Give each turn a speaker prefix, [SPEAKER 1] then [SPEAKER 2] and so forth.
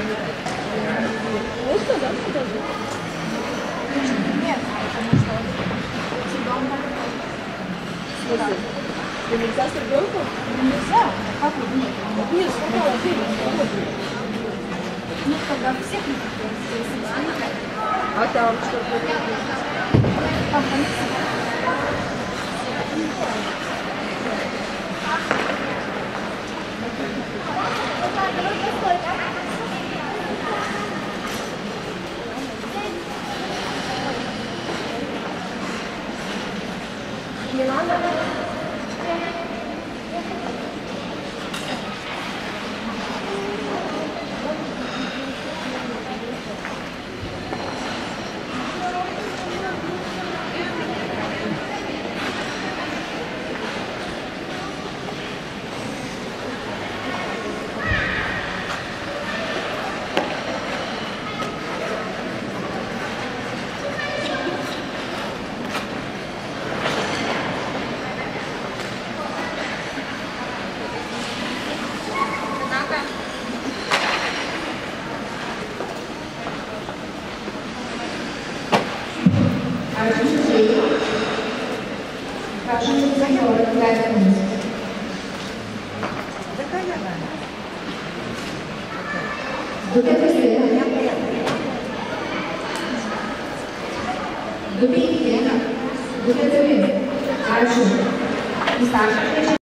[SPEAKER 1] Вкусно, да, даже? Нет, потому что тебя он так
[SPEAKER 2] И нельзя с ребенком? Нельзя. Как
[SPEAKER 3] вот нет? Нет, сказала, ты Ну, когда всех не А там что? Там комиссия. 你拿着。
[SPEAKER 4] a gente a partir de agora que leva a música. Do terceiro,
[SPEAKER 5] do é pequeno, do terceiro, acho Está